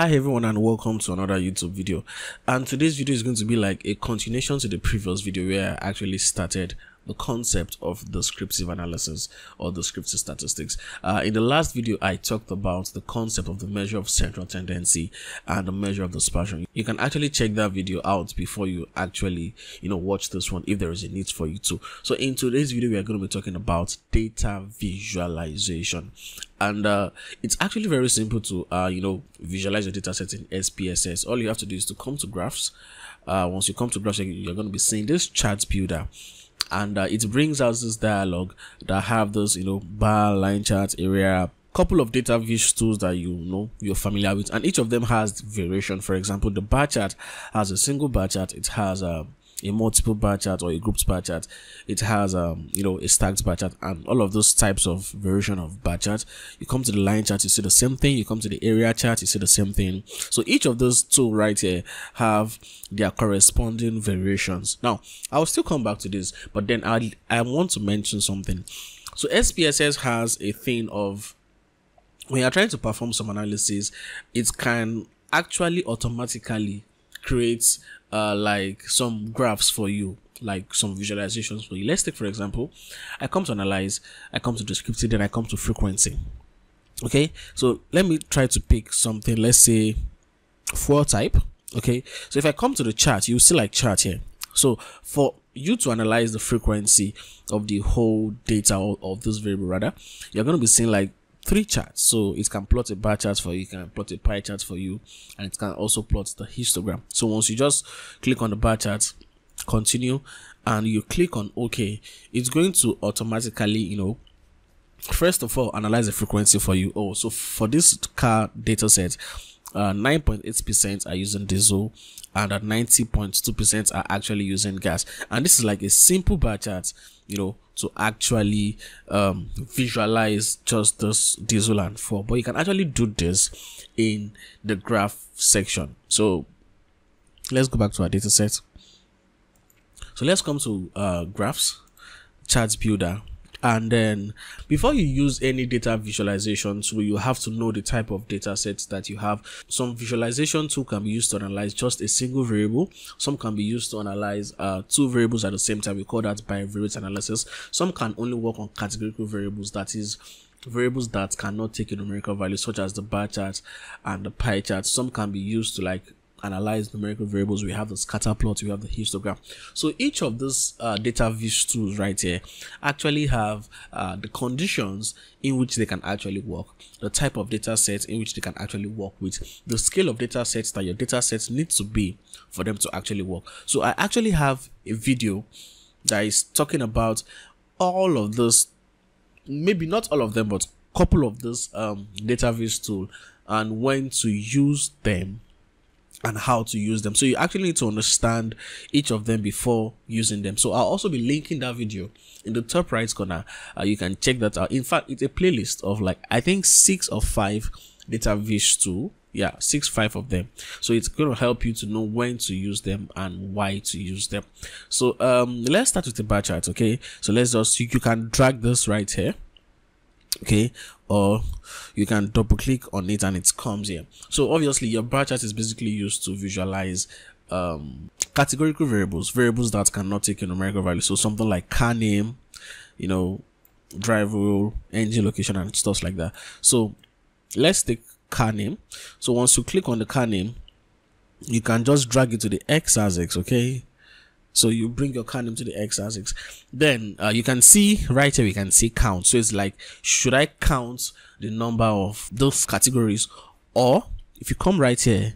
Hi everyone and welcome to another YouTube video. And today's video is going to be like a continuation to the previous video where I actually started the concept of descriptive analysis or descriptive statistics. Uh, in the last video, I talked about the concept of the measure of central tendency and the measure of dispersion. You can actually check that video out before you actually, you know, watch this one if there is a need for you to. So in today's video, we are going to be talking about data visualization. And uh, it's actually very simple to, uh, you know, visualize your data set in SPSS. All you have to do is to come to graphs. Uh, once you come to graphs, you're going to be seeing this chart builder and uh, it brings us this dialogue that have those you know bar line chart area couple of data viz tools that you know you're familiar with. And each of them has variation. For example the bar chart has a single bar chart. It has a a multiple bar chart or a grouped bar chart it has um you know a stacked bar chart and all of those types of version of bar chart. You come to the line chart you see the same thing. You come to the area chart you see the same thing. So each of those two right here have their corresponding variations. Now i'll still come back to this but then i i want to mention something. So spss has a thing of when you're trying to perform some analysis it can actually automatically create uh, like some graphs for you like some visualizations for you. Let's take for example i come to analyze i come to descriptive then i come to frequency. Okay? So let me try to pick something let's say for type. Okay? So if i come to the chart you see like chart here. So for you to analyze the frequency of the whole data of, of this variable rather you're going to be seeing like three charts. So it can plot a bar chart for you, can plot a pie chart for you, and it can also plot the histogram. So once you just click on the bar chart, continue, and you click on OK, it's going to automatically, you know, first of all, analyze the frequency for you. Oh, so for this car data set, 9.8% uh, are using diesel and at 90.2% are actually using gas. And this is like a simple bar chart, you know, to actually um, visualize just this diesel and four. But you can actually do this in the graph section. So let's go back to our data set. So let's come to uh, graphs, charts builder, and then before you use any data visualization tool you have to know the type of data sets that you have. Some visualization tool can be used to analyze just a single variable. Some can be used to analyze uh, two variables at the same time. We call that bivariate analysis. Some can only work on categorical variables that is variables that cannot take a numerical value such as the bar chart and the pie chart. Some can be used to like analyze numerical variables we have the scatter plot we have the histogram. So each of these uh, data viz tools right here actually have uh, the conditions in which they can actually work the type of data sets in which they can actually work with the scale of data sets that your data sets need to be for them to actually work. So i actually have a video that is talking about all of those maybe not all of them but couple of this um, data viz tool and when to use them and how to use them. So you actually need to understand each of them before using them. So I'll also be linking that video in the top right corner. Uh, you can check that out. In fact, it's a playlist of like, I think six or five data viz tool. Yeah, six, five of them. So it's going to help you to know when to use them and why to use them. So um, let's start with the bar chart. Okay. So let's just, you, you can drag this right here okay or you can double click on it and it comes here. So obviously your bar chart is basically used to visualize um, categorical variables variables that cannot take a numerical value. So something like car name you know drive rule engine location and stuff like that. So let's take car name. So once you click on the car name you can just drag it to the x-axis okay so you bring your name to the x-axis. Then uh, you can see right here, we can see count. So it's like, should I count the number of those categories? Or if you come right here,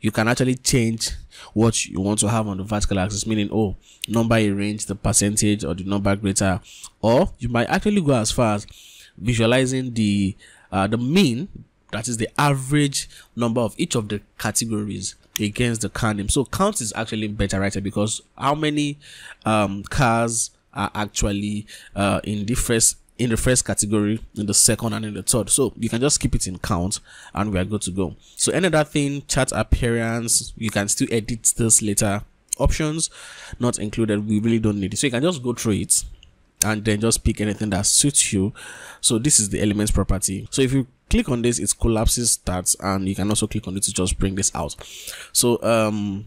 you can actually change what you want to have on the vertical axis, meaning, oh, number range, the percentage or the number greater. Or you might actually go as far as visualizing the uh, the mean, that is the average number of each of the categories against the car name. So count is actually better right because how many um, cars are actually uh, in the first in the first category, in the second and in the third. So you can just keep it in count and we are good to go. So another thing, chart appearance, you can still edit this later. Options not included, we really don't need it. So you can just go through it and then just pick anything that suits you. So this is the elements property. So if you click on this it collapses that and you can also click on it to just bring this out. So um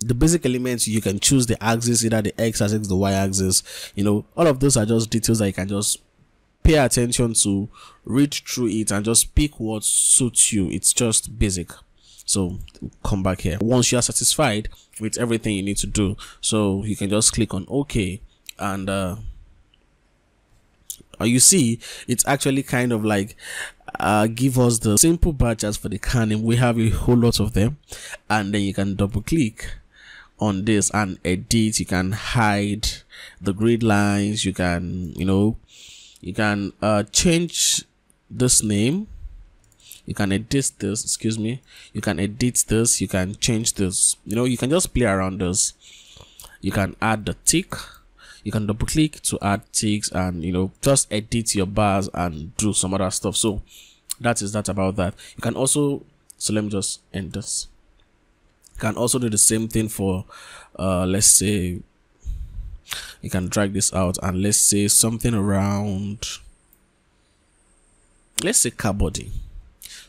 the basic elements you can choose the axis either the x axis the y axis you know all of those are just details that you can just pay attention to read through it and just pick what suits you. It's just basic. So come back here. Once you are satisfied with everything you need to do so you can just click on ok and uh you see it's actually kind of like uh, give us the simple badges for the canon we have a whole lot of them. And then you can double click on this and edit. You can hide the grid lines. You can you know you can uh, change this name. You can edit this excuse me. You can edit this. You can change this. You know you can just play around this. You can add the tick you can double click to add ticks and you know just edit your bars and do some other stuff. So that is that about that. You can also so let me just end this. You can also do the same thing for uh let's say you can drag this out and let's say something around let's say car body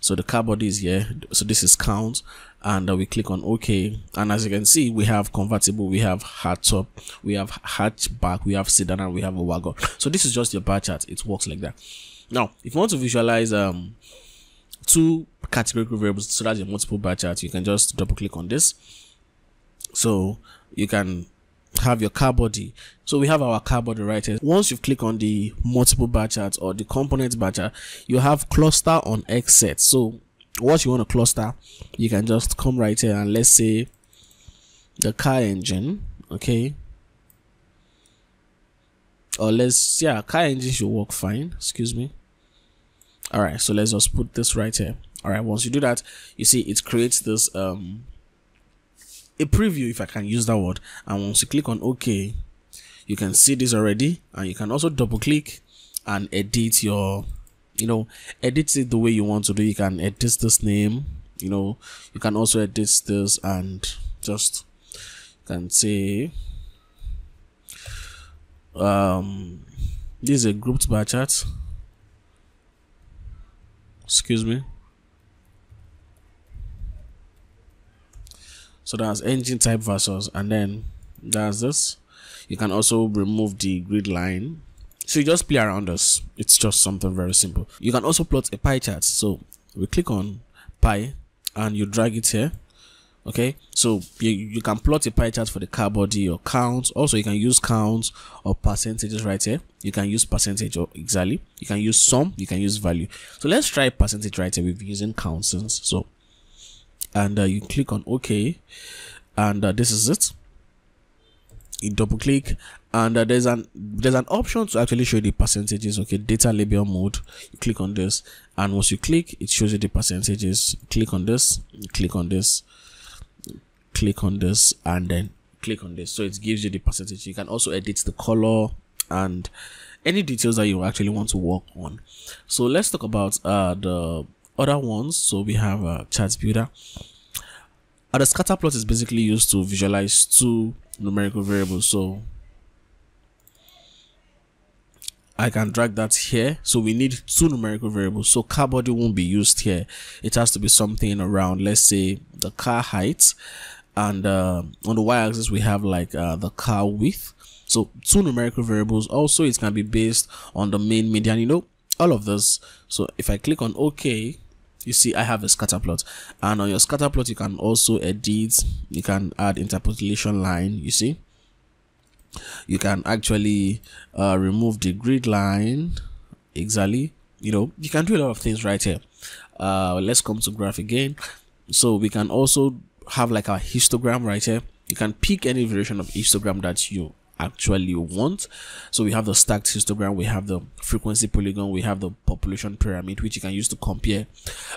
so the car body is here. So this is count. And uh, we click on ok. And as you can see we have convertible we have hardtop we have hatchback we have sedan and we have a wagon. So this is just your bar chart. It works like that. Now if you want to visualize um two categorical variables so that's your multiple bar chart you can just double click on this. So you can have your car body. So we have our car body right here. Once you click on the multiple bar chart or the component bar chart you have cluster on x set. So what you want to cluster you can just come right here and let's say the car engine okay? Or let's yeah car engine should work fine. Excuse me. All right so let's just put this right here. All right once you do that you see it creates this um a preview if i can use that word. And once you click on ok you can see this already. And you can also double click and edit your you know edit it the way you want to do. You can edit this name you know. You can also edit this and just can say um this is a grouped bar chart. Excuse me so that's engine type versus and then that's this. You can also remove the grid line. So you just play around us. It's just something very simple. You can also plot a pie chart. So we click on pie and you drag it here. Okay? So you, you can plot a pie chart for the car body or count. Also you can use counts or percentages right here. You can use percentage or exactly. You can use sum. You can use value. So let's try percentage right here. With using counts so and uh, you click on ok and uh, this is it. You double click and uh, there's an there's an option to actually show the percentages okay? Data label mode you click on this and once you click it shows you the percentages. Click on this click on this click on this and then click on this. So it gives you the percentage. You can also edit the color and any details that you actually want to work on. So let's talk about uh the other ones so we have a chart builder and the scatter plot is basically used to visualize two numerical variables so I can drag that here. So we need two numerical variables. So car body won't be used here. It has to be something around, let's say the car height and uh, on the y-axis we have like uh, the car width. So two numerical variables. Also, it can be based on the mean median, you know, all of this. So if I click on OK, you see I have a scatter plot. And on your scatter plot you can also edit you can add interpolation line you see. You can actually uh, remove the grid line exactly. You know you can do a lot of things right here. Uh, let's come to graph again. So we can also have like a histogram right here. You can pick any variation of histogram that you actually you want. So we have the stacked histogram we have the frequency polygon we have the population pyramid which you can use to compare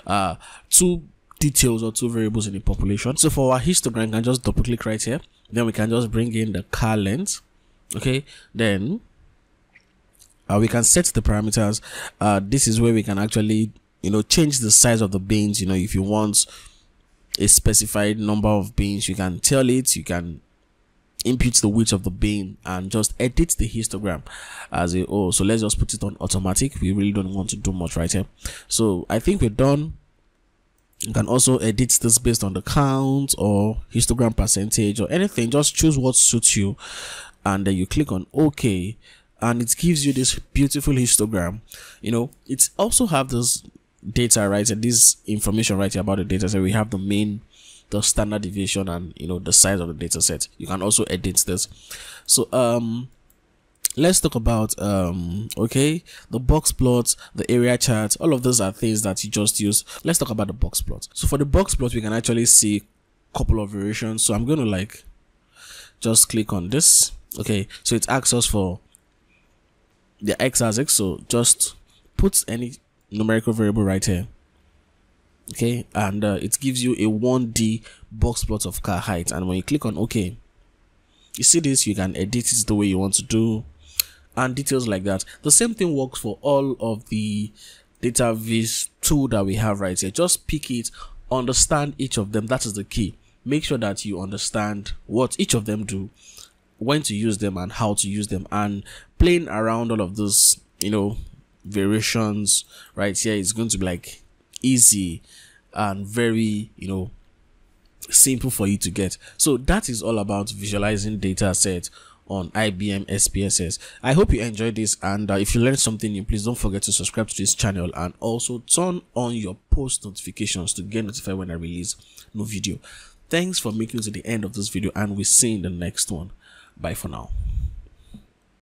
uh two details or two variables in the population. So for our histogram you can just double click right here. Then we can just bring in the car length okay? Then uh, we can set the parameters. Uh this is where we can actually you know change the size of the bins you know if you want a specified number of bins you can tell it you can input the width of the bin and just edit the histogram as a oh so let's just put it on automatic. We really don't want to do much right here. So i think we're done. You can also edit this based on the count or histogram percentage or anything. Just choose what suits you and then you click on ok. And it gives you this beautiful histogram. You know it also have this data right and this information right here about the data. So we have the mean the standard deviation and you know the size of the data set. You can also edit this. So um let's talk about um okay the box plots the area chart all of those are things that you just use. Let's talk about the box plot. So for the box plot we can actually see a couple of variations. So i'm going to like just click on this. Okay so it asks us for the x axis. So just put any numerical variable right here okay and uh, it gives you a 1d box plot of car height. And when you click on ok you see this you can edit it the way you want to do and details like that. The same thing works for all of the data viz tool that we have right here. Just pick it understand each of them. That is the key. Make sure that you understand what each of them do when to use them and how to use them. And playing around all of those you know variations right here is going to be like easy and very you know simple for you to get so that is all about visualizing data sets on IBM SPSS. I hope you enjoyed this and uh, if you learned something new, please don't forget to subscribe to this channel and also turn on your post notifications to get notified when I release new video. Thanks for making it to the end of this video and we'll see you in the next one. Bye for now.